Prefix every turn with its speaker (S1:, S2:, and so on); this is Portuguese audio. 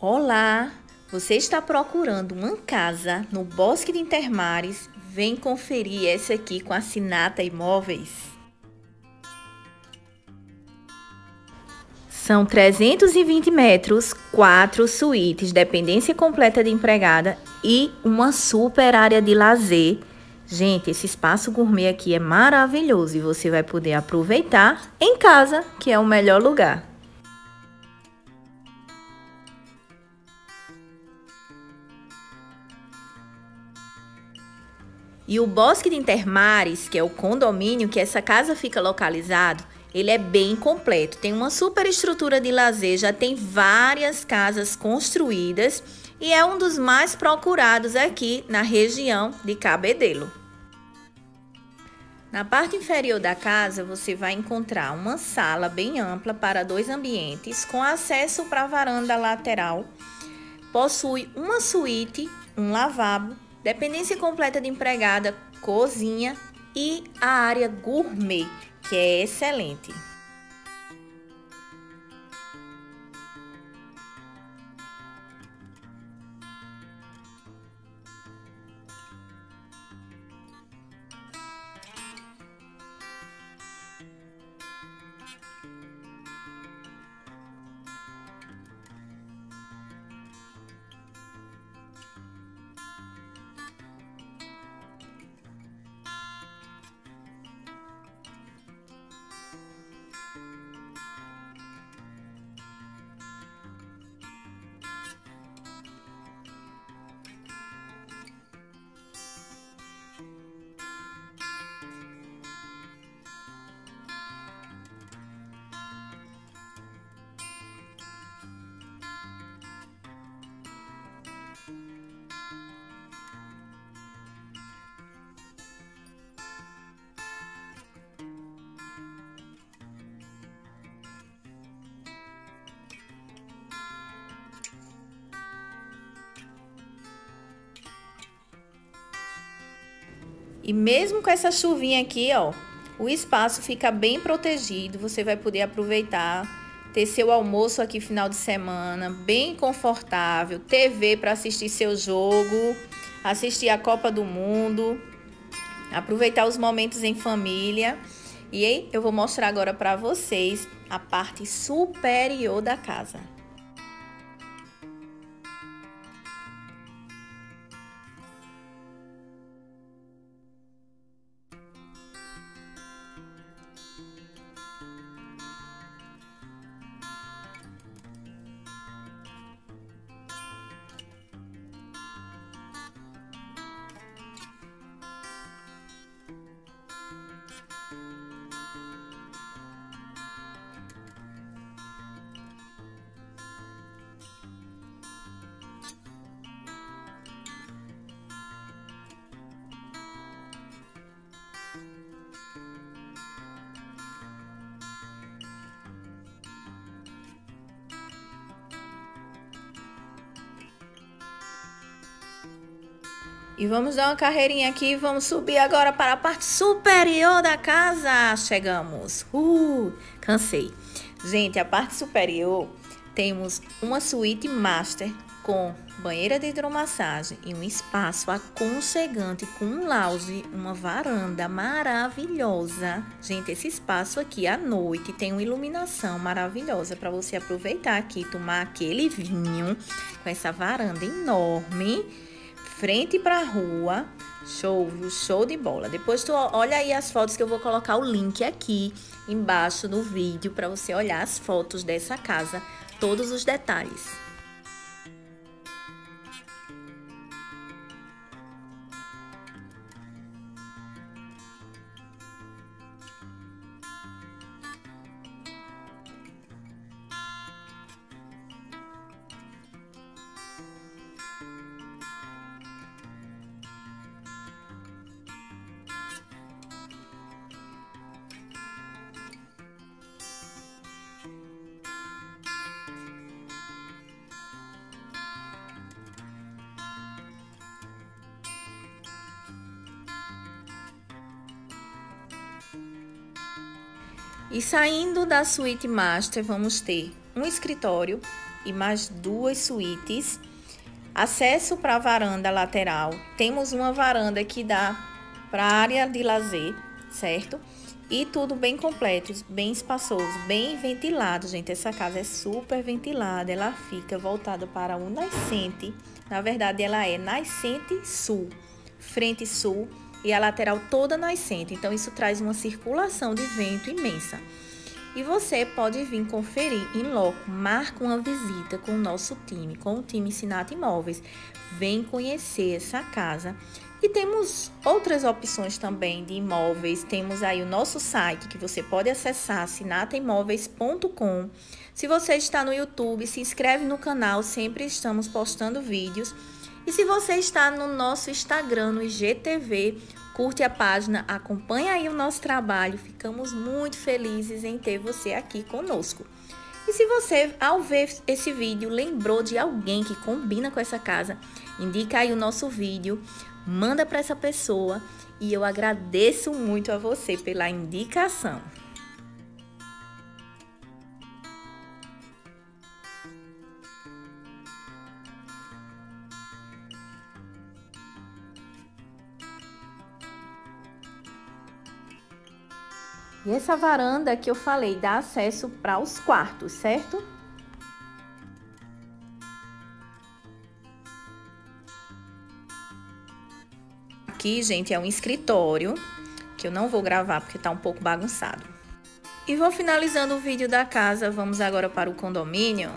S1: Olá! Você está procurando uma casa no Bosque de Intermares? Vem conferir essa aqui com a Sinata Imóveis. São 320 metros, quatro suítes, dependência completa de empregada e uma super área de lazer. Gente, esse espaço gourmet aqui é maravilhoso e você vai poder aproveitar em casa, que é o melhor lugar. E o Bosque de Intermares, que é o condomínio que essa casa fica localizado, ele é bem completo. Tem uma super estrutura de lazer, já tem várias casas construídas e é um dos mais procurados aqui na região de Cabedelo. Na parte inferior da casa, você vai encontrar uma sala bem ampla para dois ambientes, com acesso para a varanda lateral. Possui uma suíte, um lavabo, dependência completa de empregada, cozinha e a área gourmet, que é excelente. E mesmo com essa chuvinha aqui, ó, o espaço fica bem protegido. Você vai poder aproveitar, ter seu almoço aqui final de semana, bem confortável, TV para assistir seu jogo, assistir a Copa do Mundo, aproveitar os momentos em família. E eu vou mostrar agora para vocês a parte superior da casa. E vamos dar uma carreirinha aqui, vamos subir agora para a parte superior da casa. Chegamos. Uh, cansei. Gente, a parte superior temos uma suíte master com banheira de hidromassagem e um espaço aconchegante com um lounge, uma varanda maravilhosa. Gente, esse espaço aqui à noite tem uma iluminação maravilhosa para você aproveitar aqui, tomar aquele vinho com essa varanda enorme frente para a rua. Show, show de bola. Depois tu olha aí as fotos que eu vou colocar o link aqui embaixo no vídeo para você olhar as fotos dessa casa, todos os detalhes. E saindo da suíte master, vamos ter um escritório e mais duas suítes. Acesso para a varanda lateral. Temos uma varanda que dá para a área de lazer, certo? E tudo bem completo, bem espaçoso, bem ventilado, gente. Essa casa é super ventilada, ela fica voltada para o nascente. Na verdade, ela é nascente sul, frente sul e a lateral toda nascente. Então, isso traz uma circulação de vento imensa. E você pode vir conferir em loco, marca uma visita com o nosso time, com o time Sinata Imóveis. Vem conhecer essa casa. E temos outras opções também de imóveis. Temos aí o nosso site que você pode acessar, sinataimóveis.com. Se você está no YouTube, se inscreve no canal, sempre estamos postando vídeos. E se você está no nosso Instagram, no IGTV, curte a página, acompanha aí o nosso trabalho. Ficamos muito felizes em ter você aqui conosco. E se você, ao ver esse vídeo, lembrou de alguém que combina com essa casa, indica aí o nosso vídeo, manda para essa pessoa e eu agradeço muito a você pela indicação. E essa varanda que eu falei dá acesso para os quartos, certo? Aqui, gente, é um escritório que eu não vou gravar porque tá um pouco bagunçado. E vou finalizando o vídeo da casa, vamos agora para o condomínio.